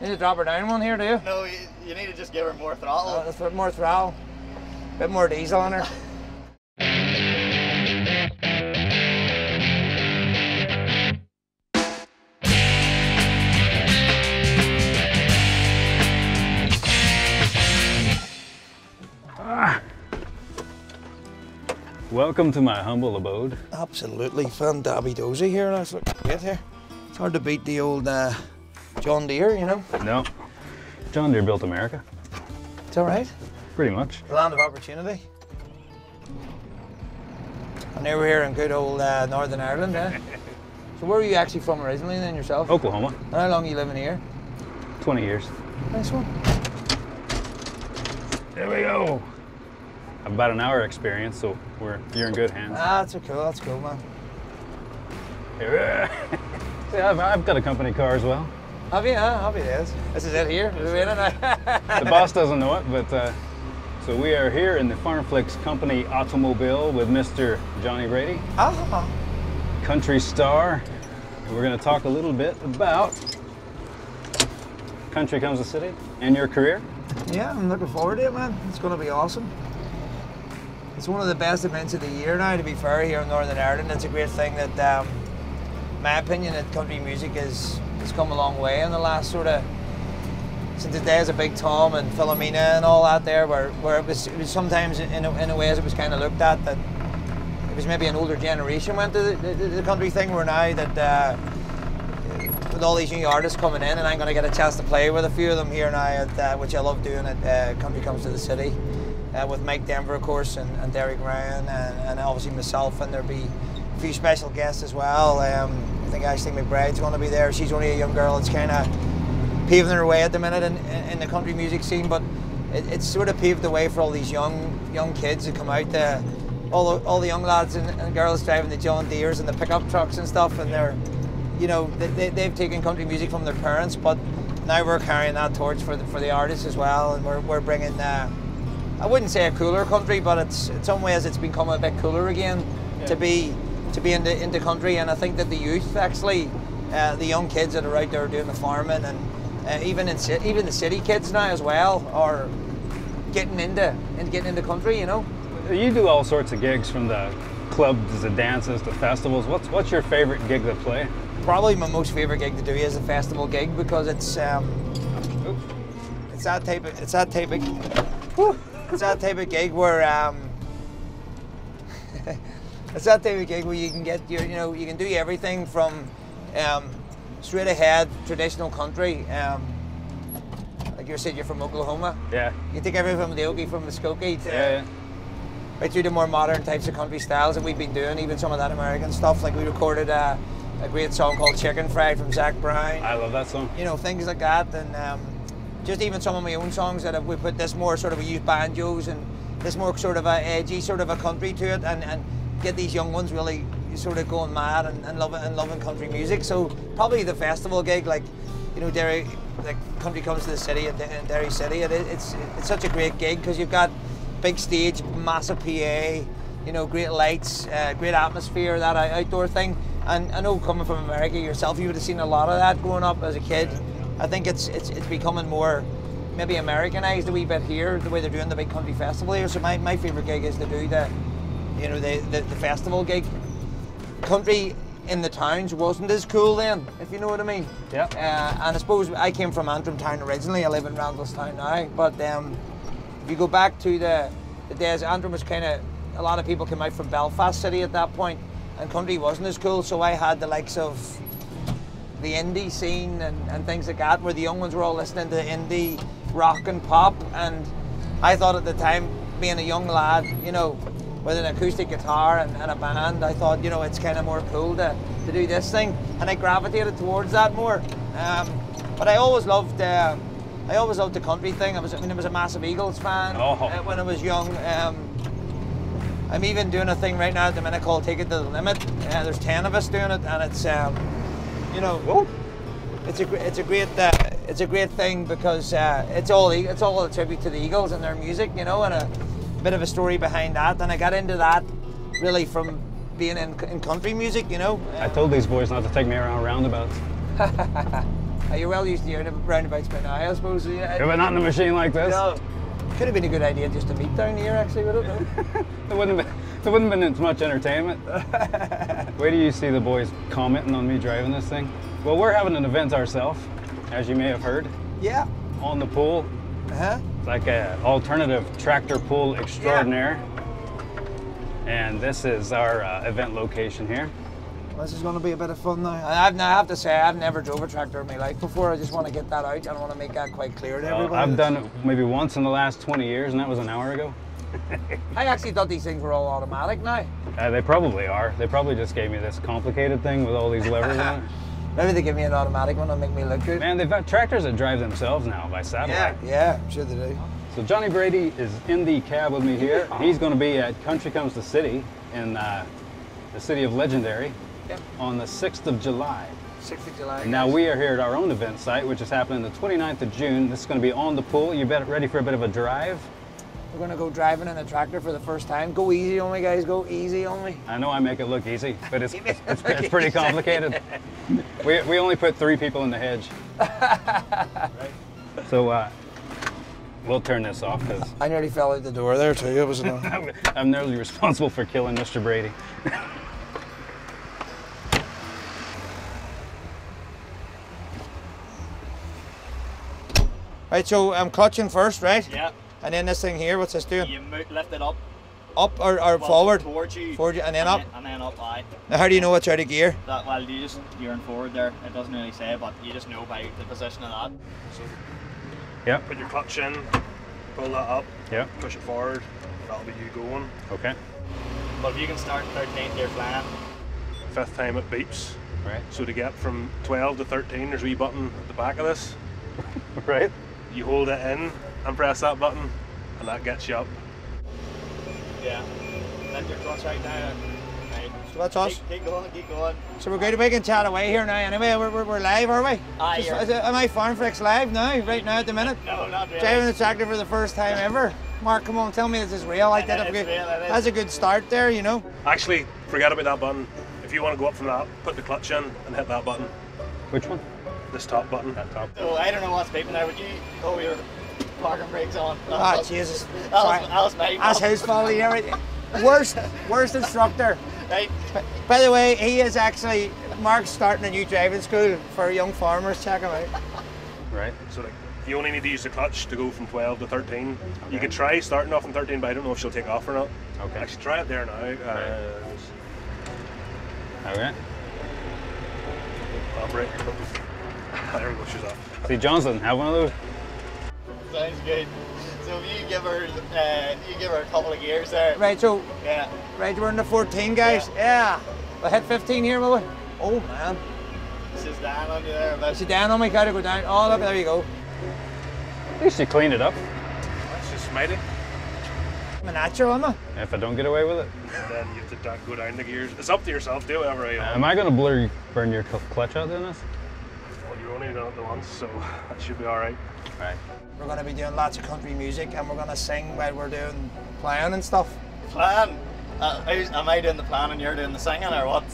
You need to drop her down one here, do you? No, you, you need to just give her more throttle. Uh, a bit more throttle, a bit more diesel on her. Welcome to my humble abode. Absolutely fan Dabby Dozy here. That's looking great here. It's hard to beat the old uh, John Deere, you know. No, John Deere built America, It's all right. pretty much. The land of opportunity. And now we're here in good old uh, Northern Ireland, eh? so where are you actually from originally then yourself? Oklahoma, And how long are you living here? 20 years. Nice one. There we go. I have about an hour experience, so we're you're in good hands. Ah, that's cool. That's cool, man. See, I've, I've got a company car as well. Have you? Huh? Happy days. This is it here. We're in. The boss doesn't know it, but uh, so we are here in the Farmflix Company automobile with Mr. Johnny Brady, ah, country star. And we're going to talk a little bit about Country Comes to City and your career. yeah, I'm looking forward to it, man. It's going to be awesome. It's one of the best events of the year now, to be fair, here in Northern Ireland. It's a great thing that, um, my opinion, that country music has, has come a long way in the last sort of since the days of Big Tom and Philomena and all that there, where, where it, was, it was sometimes in a, in a ways it was kind of looked at that it was maybe an older generation went to the, the, the country thing, where now that uh, with all these new artists coming in, and I'm going to get a chance to play with a few of them here now, at, uh, which I love doing at uh, Country Comes to the City, uh, with Mike Denver, of course, and, and Derek Ryan, and, and obviously myself, and there'll be a few special guests as well. Um, I think Ashley McBride's going to be there. She's only a young girl. It's kind of paving her way at the minute in, in, the country music scene, but it, it's sort of paved the way for all these young young kids to come out there. All the, all the young lads and, and girls driving the John Deeres and the pickup trucks and stuff, and they're, you know, they, they, they've taken country music from their parents, but now we're carrying that torch for the, for the artists as well, and we're, we're bringing, uh, I wouldn't say a cooler country, but it's in some ways it's become a bit cooler again to be to be in the in the country, and I think that the youth actually, uh, the young kids that are out there doing the farming, and uh, even in even the city kids now as well are getting into and getting into country, you know. You do all sorts of gigs from the clubs to dances to festivals. What's what's your favorite gig to play? Probably my most favorite gig to do is a festival gig because it's um, it's that type of it's that type of whew, it's that type of gig where um, it's that type of gig where you can get your you know you can do everything from um, straight ahead traditional country. Um, like you said, you're from Oklahoma. Yeah, You take everything from the Okie, from Muskogee to yeah, yeah. right through the more modern types of country styles that we've been doing, even some of that American stuff. Like we recorded a, a great song called Chicken Fried from Zac Brown. I love that song. you know, things like that. And um, just even some of my own songs that have, we put this more sort of, we use banjos and this more sort of a edgy sort of a country to it and, and get these young ones really sort of going mad and, and loving and loving country music. So probably the festival gig, like, you know, Derry, like Country Comes to the City and, Derry City, it, it's, it's such a great gig because you've got big stage, massive PA, you know, great lights, uh, great atmosphere, that outdoor thing. And I know coming from America yourself, you would have seen a lot of that growing up as a kid. I think it's it's, it's becoming more maybe Americanized a wee bit here, the way they're doing the big country festival here. So my, my favourite gig is to do the, you know, the, the, the festival gig. Country in the towns wasn't as cool then, if you know what I mean. Yeah. Uh, and I suppose I came from Antrim Town originally. I live in Randallstown now. But um, if you go back to the, the days, Antrim was kind of, a lot of people came out from Belfast City at that point, and country wasn't as cool. So I had the likes of the indie scene and, and things like that, where the young ones were all listening to indie rock and pop. And I thought at the time, being a young lad, you know, with an acoustic guitar and, and a band, I thought, you know, it's kind of more cool to, to do this thing. And I gravitated towards that more. Um, but I always loved. Uh, I always loved the country thing. I was, I mean, I was a massive Eagles fan Oh. uh, when I was young. Um, I'm even doing a thing right now at the minute called Take It to the Limit. Uh, there's ten of us doing it, and it's, um, you know, Whoa. it's a it's a great uh, it's a great thing because uh, it's all it's all a tribute to the Eagles and their music, you know, and a bit of a story behind that. And I got into that really from being in, in country music, you know. I told these boys not to take me around roundabouts. Are you well used to your roundabouts by now, I suppose? Yeah. But not in a machine like this. No. Could have been a good idea just to meet down here, actually, would it? There wouldn't have been, there wouldn't have been as much entertainment. Wait do you see the boys commenting on me driving this thing. Well, we're having an event ourselves, as you may have heard, yeah. On The Pull. Uh-huh. It's like a alternative tractor pull extraordinaire. And this is our uh, event location here. This is going to be a bit of fun now. I have, I have to say, I've never drove a tractor in my life before. I just want to get that out. I don't want to make that quite clear to everybody. I've done it maybe once in the last 20 years, and that was an hour ago. I actually thought these things were all automatic now. Uh, they probably are. They probably just gave me this complicated thing with all these levers on it. Maybe they give me an automatic one to make me look good. Man, they've got tractors that drive themselves now by satellite. Yeah, yeah, sure they do. So Johnny Brady is in the cab with me here. He's going to be at Country Comes to City in uh, the city of Legenderry on the 6th of July. 6th of July. And now we are here at our own event site, which is happening the 29th of June. This is going to be On The Pull. You bet ready for a bit of a drive? We're going to go driving in a tractor for the first time. Go easy only, guys. Go easy only. I know I make it look easy, but it's, it's, it's, it's pretty complicated. We, we only put three people in the hedge. So uh, we'll turn this off because I nearly fell out the door there too. It was annoying. I'm, I'm nearly responsible for killing Mr. Brady. right, so I'm clutching first, right? Yeah. And then this thing here, what's this doing? You lift it up. Up or, or well, forward? Towards you. Forward you- and then up? And then up, aye. Now, how do you know what's out of gear? That, well, you just, you're in forward there. It doesn't really say, but you just know by the position of that. So Yep. put your clutch in, pull that up, Yep. push it forward. That'll be you going. Okay. But if you can start 13th, you're flying. Fifth time it beeps. Right. So to get from 12 to 13, there's a wee button at the back of this. Right. You hold it in and press that button, and that gets you up. Yeah. Let your clutch right now. Right. So that's us. Keep, keep going, keep going. So we're good. We can chat away here now. Anyway, we're, we're, we're live, are we? Aye, Just- you're- is it- am I FarmFLiX live now? Right now at the minute? No, not really. Driving the tractor for the first time ever. Mark, come on, tell me this is real. Like It that. is real. That's a good start there, you know. Actually, forget about that button. If you want to go up from that, put the clutch in and hit that button. Which one? This top button. That top. Oh, I don't know what's beeping there. Would you? Oh, your parking brakes on. Ah, That's- Jesus. That was, that was my That's fault. his fault. He never, worst, worst instructor. Right. By the way, he is actually Mark's starting a new driving school for young farmers. Check him out. Right. So like, you only need to use the clutch to go from 12 to 13. Okay. You Okay. could try starting off in 13, but I don't know if she'll take off or not. Okay. Actually, try it there now. Uh, Okay. I'll break. There we go, she's off. See, John doesn't have one of those. Sounds good. So if you give her, uh, you give her a couple of gears there. Right, so Yeah. right, we're in the 14, guys. Yeah. We'll hit 15 here, will we? Oh man, This is down on you there. But is it down on me? Gotta go down. Oh look, there you go. At least you cleaned it up. That's just mighty. I'm a natural, am I? If I don't get away with it. Then you have to go down the gears. It's up to yourself. Do whatever you want. Am I going to blur burn your clutch out doing this? Well, you're only done it the once, so that should be all right. Right. We're gonna be doing lots of country music and we're gonna sing while we're doing playing and stuff. plan. Uh, am I doing the plan and you're doing the singing or what?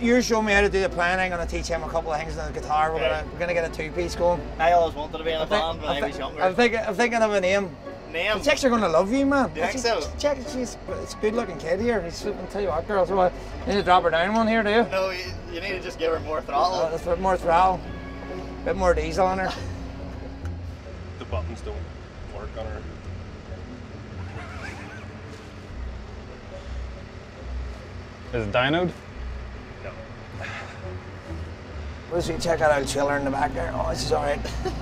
You show me how to do the playing. I'm gonna teach him a couple of things on the guitar. We're Right. gonna we're gonna get a two piece going. I always wanted to be in a think- band when I, I was younger. I'm, thinking I'm thinking of a name. Name. The chicks are gonna love you, man. Do you think so? Check, she's it's a good looking kid here. He's I'll tell you what, girls. So I need to drop her down one here, do you? No, you, you need to just give her more Uh, throttle. a bit more throttle, bit more diesel on her. The buttons don't work on her. Is it dynoed? No. We'll see. Check out our chiller in the back there. Oh, this is all right.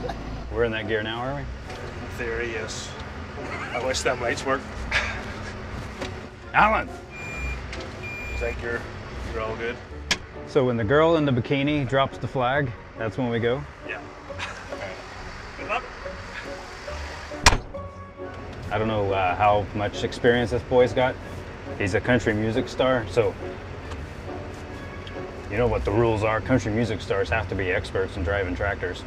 We're in that gear now, are we? In theory, yes. I wish them lights worked. Alan! You think you're you're all good? So when the girl in the bikini drops the flag, that's when we go. Yeah. Good luck. I don't know uh, how much experience this boy's got. He's a country music star, so you know what the rules are. Country music stars have to be experts in driving tractors.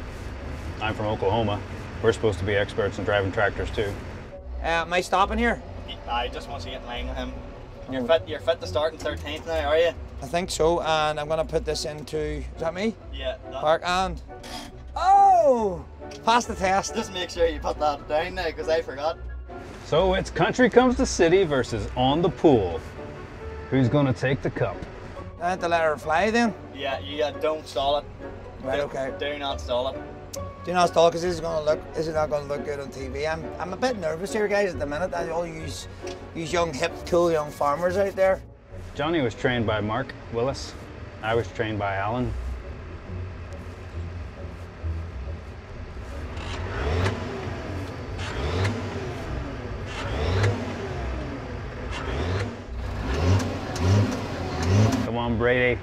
I'm from Oklahoma. We're supposed to be experts in driving tractors too. Uh, am I stopping here? I just want to get in line with him. You're fit. You're fit to start in 13th now, are you? I think so. And I'm gonna put this into. Is that me? Yeah. That, Park and. Oh! Whoa! Pass the test. Just make sure you put that down now, because I forgot. So it's country comes to city versus On The Pull. Who's gonna take the cup? I had to let her fly then. Yeah, you uh, don't stall it. Right, Do- okay. Do not stall it. Do you know stall because this is gonna look this is not gonna look good on TV. I'm I'm a bit nervous here guys at the minute. I all use use young hip cool young farmers out there. Johnny was trained by Mark Willis. I was trained by Alan. Come on, Brady.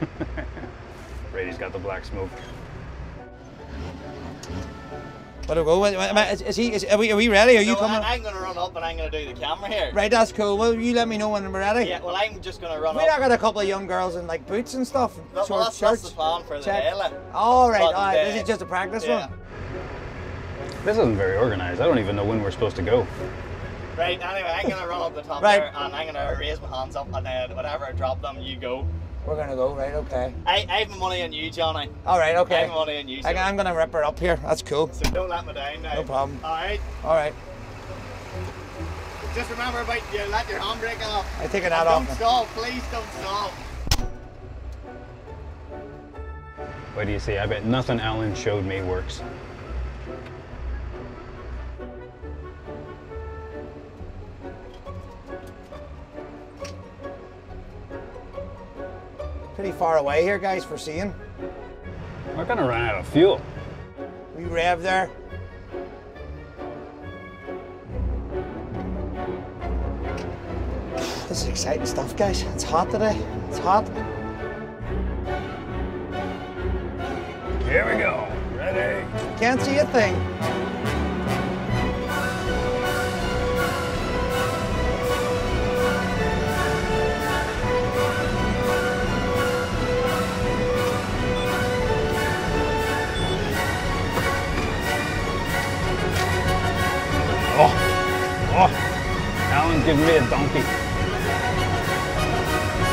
Brady's got the black smoke. But I'll go. Is, is he? Is, are we? Are we ready? Are you No, coming? I, am going to run up and I'm going to do the camera here. Right, that's cool. Well, you let me know when we're ready. Yeah, well, I'm just going to run We not up. got a couple of young girls in like boots and stuff, and Well, short that's, that's shirts. the plan for the Check. day. like. All right, all But, right. uh, This is just a practice yeah. one. This isn't very organized. I don't even know when we're supposed to go. Right, anyway, I'm going to run up the top Right. there and I'm going to raise my hands up and then whenever I drop them, you go. We're gonna go. Right, okay. I, I have my money on you, Johnny. All right, I okay. have my money on you. So, I, I'm gonna rip her up here. That's cool. so don't let me down now. No problem. Alright. All right. Just remember about you let your handbrake off. I take it And out don't off. stall, please don't stall. What do you see? I bet nothing Alan showed me works. Pretty far away here, guys, for seeing. We're gonna run out of fuel. We rev there. This is exciting stuff, guys. It's hot today. It's hot. Here we go. Ready? Can't see a thing. Alan, give me a donkey.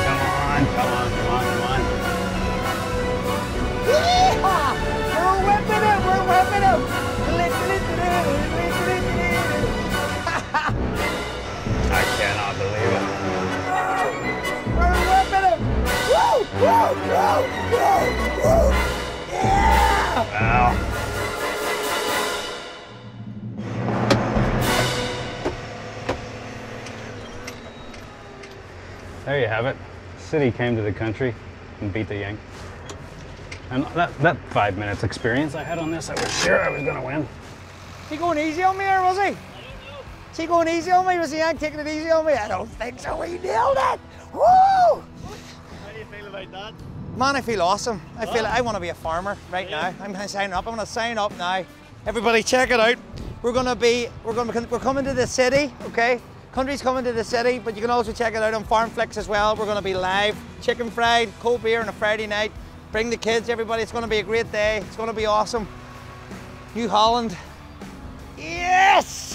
Come on, come on, come on, come on. Yeehaw! We're whipping it. We're whipping it. I cannot believe it. We're whipping it. Woo! Woo! Woo! Woo! You have it. City came to the country and beat the Yank. And that, that five minutes experience I had on this, I was sure I was going to win. he going easy on me or was he? Is he going easy on me? Was he Yank taking it easy on me? I don't think so. He nailed it. Woo! How do you feel about that? Man, I feel awesome. I feel I want to be a farmer right now. I'm gonna sign up. I'm gonna sign up now. Everybody, check it out. We're gonna be. We're gonna. We're coming to the city. Okay. Country's coming to the city, but you can also check it out on FarmFLiX as well. We're gonna be live, chicken fried, cold beer on a Friday night. Bring the kids, everybody. It's gonna be a great day. It's gonna be awesome. New Holland. Yes.